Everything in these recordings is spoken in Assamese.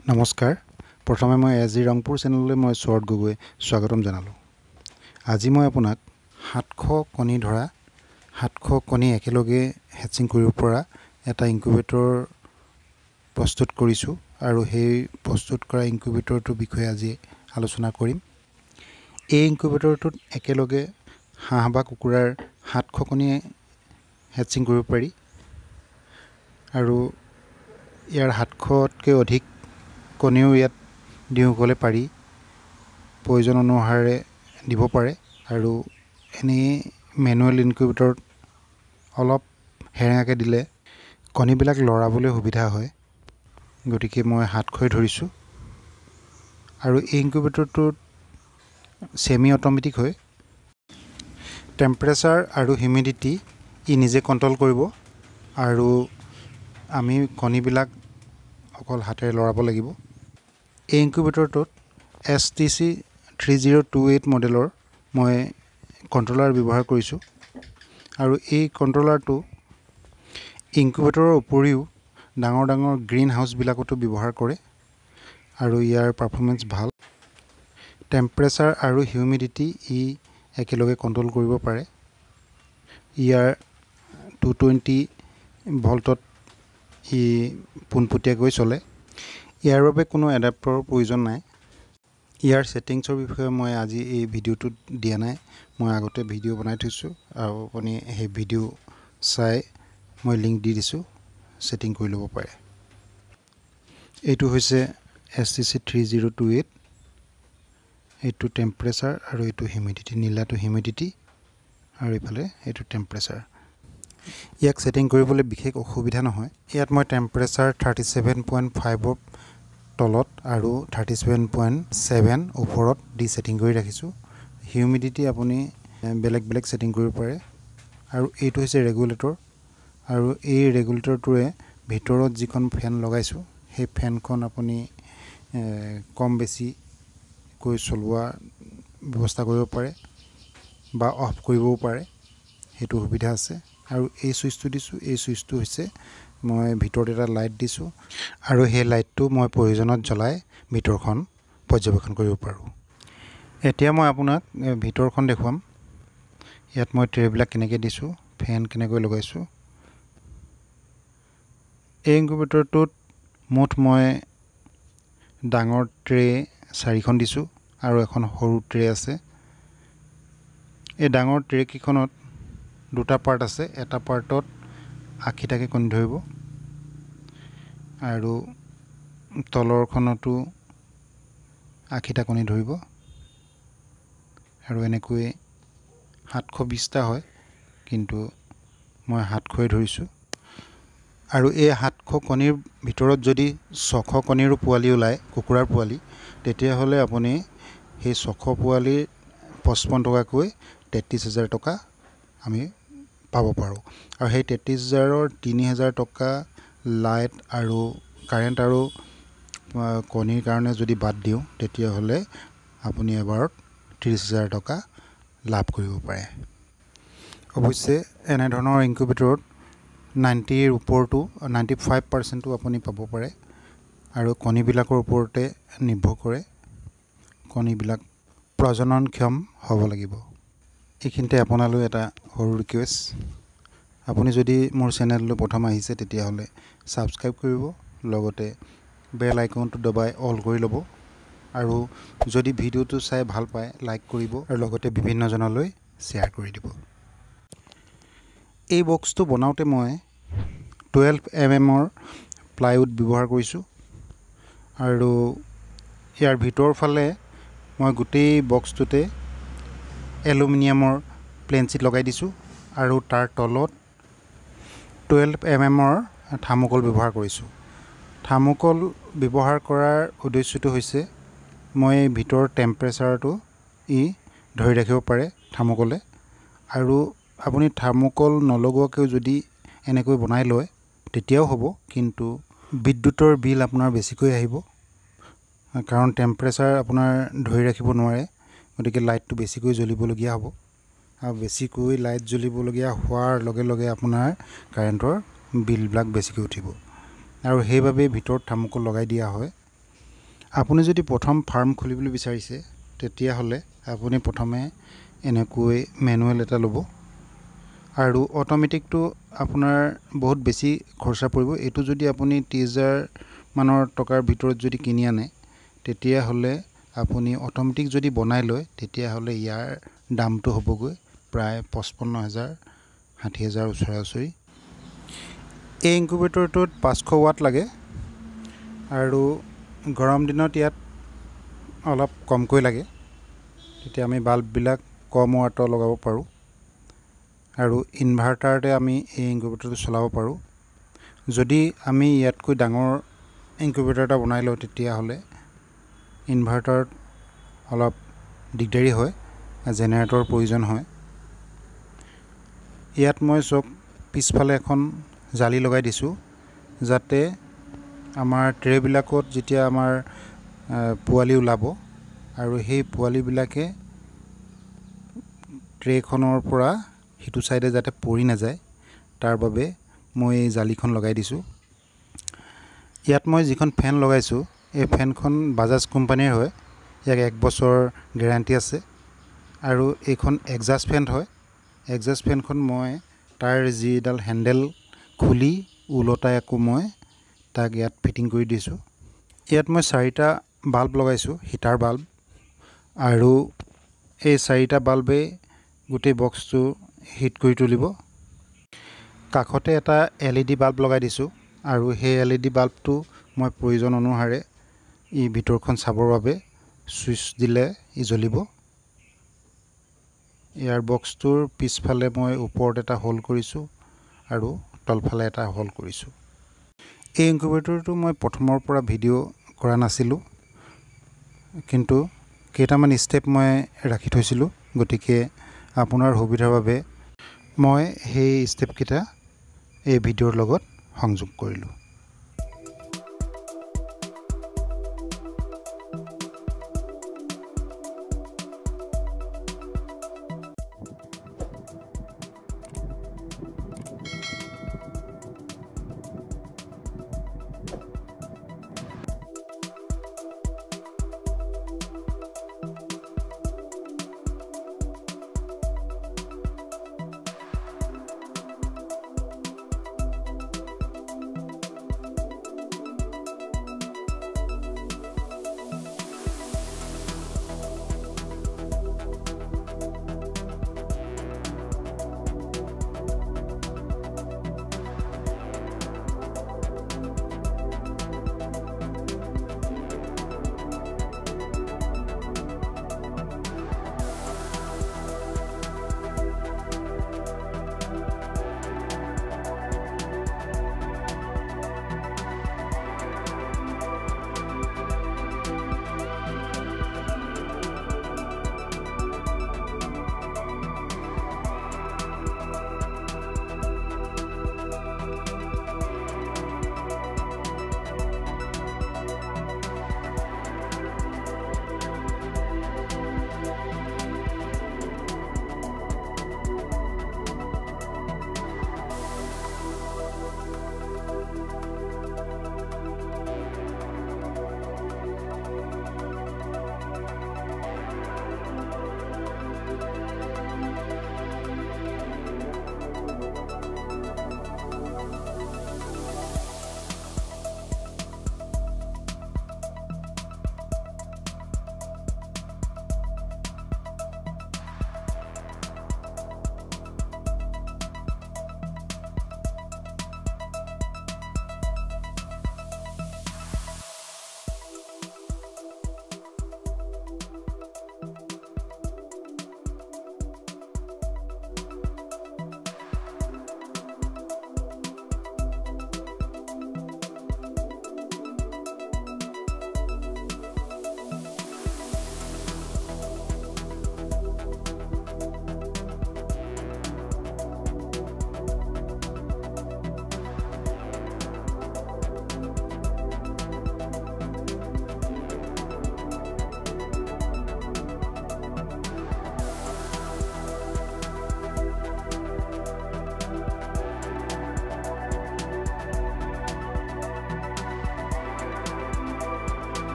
নমস্কাৰ। প্ৰথমে মই এছ জি ৰংপুৰ চেনেললৈ মই শৰৎ গগৈ স্বাগতম জনালোঁ। আজি মই আপোনাক সাতশ কণী ধৰা সাতশ কণী একেলগে হেচিং কৰিব পৰা এটা ইনকুবেটৰ প্ৰস্তুত কৰিছোঁ আৰু সেই প্ৰস্তুত কৰা ইনকুবেটৰটোৰ বিষয়ে আজি আলোচনা কৰিম। এই ইনকুবেটৰটোত একেলগে হাঁহ বা কুকুৰাৰ সাতশ কণী হেচিং কৰিব পাৰি আৰু ইয়াৰ সাতশতকৈ অধিক কণীও ইয়াত দিওঁ পাৰি। প্ৰয়োজন অনুসাৰে দিব পাৰে। আৰু এনেই মেনুৱেল ইনকিউবেটৰত অলপ সেৰেঙাকৈ দিলে কণীবিলাক লৰাবলৈ সুবিধা হয়। গতিকে মই সাতশই ধৰিছোঁ। আৰু এই ইনকিউবেটৰটোত ছেমি অট'মেটিক হয়। টেম্পাৰেচাৰ আৰু হিউমিডিটি ই নিজে কণ্ট্ৰল কৰিব। আৰু আমি কণীবিলাক অকল হাতেৰে লৰাব লাগিব। এই ইনকিউবেটৰটোত S T C three zero' two eight মডেলৰ মই কণ্ট্ৰলাৰ ব্যৱহাৰ কৰিছোঁ। আৰু এই কণ্ট্ৰলাৰটো ইনকিউবেটৰৰ উপৰিও ডাঙৰ ডাঙৰ গ্ৰীণ হাউচবিলাকতো ব্যৱহাৰ কৰে আৰু ইয়াৰ পাৰফৰ্মেঞ্চ ভাল। টেম্পাৰেচাৰ আৰু হিউমিডিটি ই একেলগে কণ্ট্ৰল কৰিব পাৰে। ইয়াৰ টু টুৱেণ্টি ভল্টত ই পোনপটীয়াকৈ চলে। ইয়াৰ বাবে কোনো এডাপ্টৰৰ প্ৰয়োজন নাই। ইয়াৰ ছেটিংছৰ বিষয়ে মই আজি এই ভিডিঅ'টোত দিয়া নাই। মই আগতে ভিডিঅ' বনাই থৈছোঁ আৰু আপুনি সেই ভিডিঅ' চাই মই লিংক দি দিছোঁ ছেটিং কৰি ল'ব পাৰে। এইটো হৈছে S T C three zero' two eight এইটো টেম্পাৰেচাৰ আৰু এইটো হিউমিডিটি নীলাটো হিউমিডিটি আৰু এইফালে এইটো টেম্পাৰেচাৰ। ইয়াক ছেটিং কৰিবলৈ বিশেষ অসুবিধা নহয়। ইয়াত মই টেম্পাৰেচাৰ থাৰ্টি ছেভেন পইণ্ট ফাইভৰ তলত আৰু থাৰ্টি ছেভেন পইণ্ট ছেভেন ওপৰত দি ছেটিং কৰি ৰাখিছোঁ। হিউমিডিটি আপুনি বেলেগ বেলেগ ছেটিং কৰিব পাৰে। আৰু এইটো হৈছে ৰেগুলেটৰ আৰু এই ৰেগুলেটৰটোৱে ভিতৰত যিখন ফেন লগাইছোঁ সেই ফেনখন আপুনি কম বেছিকৈ চলোৱা ব্যৱস্থা কৰিব পাৰে বা অফ কৰিবও পাৰে। সেইটো সুবিধা আছে। আৰু এই চুইচটো দিছোঁ এই চুইচটো হৈছে মই ভিতৰত এটা লাইট দিছোঁ আৰু সেই লাইটটো মই প্ৰয়োজনত জ্বলাই ভিতৰখন পৰ্যবেক্ষণ কৰিব পাৰোঁ। এতিয়া মই আপোনাক ভিতৰখন দেখুৱাম। ইয়াত মই ট্ৰেবিলাক কেনেকৈ দিছোঁ ফেন কেনেকৈ লগাইছোঁ। এই ইনকুবেটৰটোত মুঠ মই ডাঙৰ ট্ৰে চাৰিখন দিছোঁ আৰু এখন সৰু ট্ৰে আছে। এই ডাঙৰ ট্ৰেকেইখনত দুটা পাৰ্ট আছে এটা পাৰ্টত আশীটাকৈ কণী ধৰিব। আৰু তলৰখনতো আশীটা কণী ধৰিব। আৰু এনেকৈ সাতশ বিছটা হয় কিন্তু মই সাতশই ধৰিছোঁ। আৰু এই সাতশ কণীৰ ভিতৰত যদি ছশ কণীৰো পোৱালি ওলায় কুকুৰাৰ পোৱালি তেতিয়াহ'লে আপুনি সেই ছশ পোৱালিৰ পঁচপন্ন টকাকৈ তেত্ৰিছ হাজাৰ টকা আমি পাব পাৰোঁ। আৰু সেই তেত্ৰিছ হাজাৰৰ তিনি হাজাৰ টকা লাইট আৰু কাৰেণ্ট আৰু কণীৰ কাৰণে যদি বাদ দিওঁ তেতিয়াহ'লে আপুনি এবাৰত ত্ৰিছ হাজাৰ টকা লাভ কৰিব পাৰে। অৱশ্যে এনেধৰণৰ ইনকুবেটৰত নাইণ্টিৰ ওপৰতো নাইণ্টি ফাইভ পাৰ্চেণ্টো আপুনি পাব পাৰে আৰু কণীবিলাকৰ ওপৰতে নিৰ্ভৰ কৰে। কণীবিলাক প্ৰজননক্ষম হ'ব লাগিব। এইখিনিতে আপোনালৈ এটা সৰু ৰিকুৱেষ্ট আপুনি যদি মোৰ চেনেললৈ প্ৰথম আহিছে তেতিয়াহ'লে ছাবস্ক্ৰাইব কৰিব লগতে বেল আইকনটো দবাই অল কৰি ল'ব। আৰু যদি ভিডিঅ'টো চাই ভাল পায় লাইক কৰিব আৰু লগতে বিভিন্নজনলৈ শ্বেয়াৰ কৰি দিব। এই বক্সটো বনাওঁতে মই টুৱেলভ এম এমৰ প্লাইউড ব্যৱহাৰ কৰিছোঁ। আৰু ইয়াৰ ভিতৰৰ ফালে মই গোটেই বক্সটোতে এলুমিনিয়ামৰ প্লেন চিট লগাই দিছোঁ আৰু তাৰ তলত টুৱেলভ এম এমৰ থাৰ্মকল ব্যৱহাৰ কৰিছোঁ। থাৰ্মকল ব্যৱহাৰ কৰাৰ উদ্দেশ্যটো হৈছে মই ভিতৰৰ টেম্পাৰেচাৰটো ই ধৰি ৰাখিব পাৰে থাৰ্মকলে। আৰু আপুনি থাৰ্মকল নলগোৱাকৈও যদি এনেকৈ বনাই লয় তেতিয়াও হ'ব কিন্তু বিদ্যুতৰ বিল আপোনাৰ বেছিকৈ আহিব। কাৰণ টেম্পাৰেচাৰ আপোনাৰ ধৰি ৰাখিব নোৱাৰে। গতিকে লাইটটো বেছিকৈ জ্বলিবলগীয়া হ'ব। আৰু বেছিকৈ লাইট জ্বলিবলগীয়া হোৱাৰ লগে লগে আপোনাৰ কাৰেণ্টৰ বিলবিলাক বেছিকৈ উঠিব। আৰু সেইবাবেই ভিতৰত থাৰ্মকল লগাই দিয়া হয়। আপুনি যদি প্ৰথম ফাৰ্ম খুলিবলৈ বিচাৰিছে তেতিয়াহ'লে আপুনি প্ৰথমে এনেকৈ মেনুৱেল এটা ল'ব। আৰু অট'মেটিকটো আপোনাৰ বহুত বেছি খৰচা পৰিব। এইটো যদি আপুনি ত্ৰিছ হাজাৰ মানৰ টকাৰ ভিতৰত যদি কিনি আনে তেতিয়াহ'লে আপুনি অট'মেটিক যদি বনাই লয় তেতিয়াহ'লে ইয়াৰ দামটো হ'বগৈ প্ৰায় পঁচপন্ন হাজাৰ ষাঠি হাজাৰ ওচৰা ওচৰি এই ইনকুবেটৰটোত পাঁচশ ৱাট লাগে আৰু গৰম দিনত ইয়াত অলপ কমকৈ লাগে। তেতিয়া আমি বাল্ববিলাক কম ৱাটৰ লগাব পাৰোঁ আৰু ইনভাৰ্টাৰতে আমি এই ইনকুবেটৰটো চলাব পাৰোঁ। যদি আমি ইয়াতকৈ ডাঙৰ ইনকুবেটৰ এটা বনাই লওঁ তেতিয়াহ'লে ইনভাৰ্টাৰত অলপ দিগদাৰী হয় জেনেৰেটৰৰ প্ৰয়োজন হয়। ইয়াত মই চব পিছফালে এখন জালি লগাই দিছোঁ যাতে আমাৰ ট্ৰেবিলাকত যেতিয়া আমাৰ পোৱালি ওলাব আৰু সেই পোৱালিবিলাকে ট্ৰেখনৰ পৰা সিটো ছাইডে যাতে পৰি নাযায় তাৰ বাবে মই জালিখন লগাই দিছোঁ। ইয়াত মই যিখন ফেন লগাইছোঁ এই ফেনখন বাজাজ কোম্পানীৰ হয়। ইয়াক এক বছৰ গেৰাণ্টি আছে। আৰু এইখন এগজাষ্ট ফেন হয়। এগজাষ্ট ফেনখন মই তাৰ যিডাল হেণ্ডেল খুলি ওলটাই আকৌ মই তাক ইয়াত ফিটিং কৰি দিছোঁ। ইয়াত মই চাৰিটা বাল্ব লগাইছোঁ হিটাৰ বাল্ব। আৰু এই চাৰিটা বাল্বেই গোটেই বক্সটো হিট কৰি তুলিব। কাষতে এটা এল ই ডি বাল্ব লগাই দিছোঁ। আৰু সেই এল ই ডি বাল্বটো মই প্ৰয়োজন অনুসাৰে ই ভিতৰখন চাবৰ বাবে ছুইচ দিলে ই জ্বলিব। ইয়াৰ বক্সটোৰ পিছফালে মই ওপৰত এটা হোল কৰিছোঁ আৰু তলফালে এটা হোল কৰিছোঁ। এই ইনকুবেটৰটো মই প্ৰথমৰ পৰা ভিডিঅ' কৰা নাছিলোঁ কিন্তু কেইটামান ষ্টেপ মই ৰাখি থৈছিলোঁ। গতিকে আপোনাৰ সুবিধাৰ বাবে মই সেই ষ্টেপকেইটা এই ভিডিঅ'ৰ লগত সংযোগ কৰিলোঁ।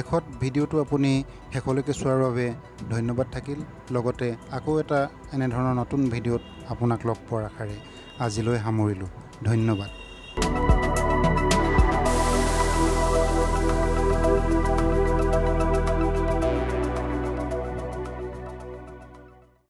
শেষত ভিডিঅ'টো আপুনি শেষলৈকে চোৱাৰ বাবে ধন্যবাদ থাকিল। লগতে আকৌ এটা এনেধৰণৰ নতুন ভিডিঅ'ত আপোনাক লগ পোৱাৰ আশাৰে আজিলৈ সামৰিলোঁ। ধন্যবাদ।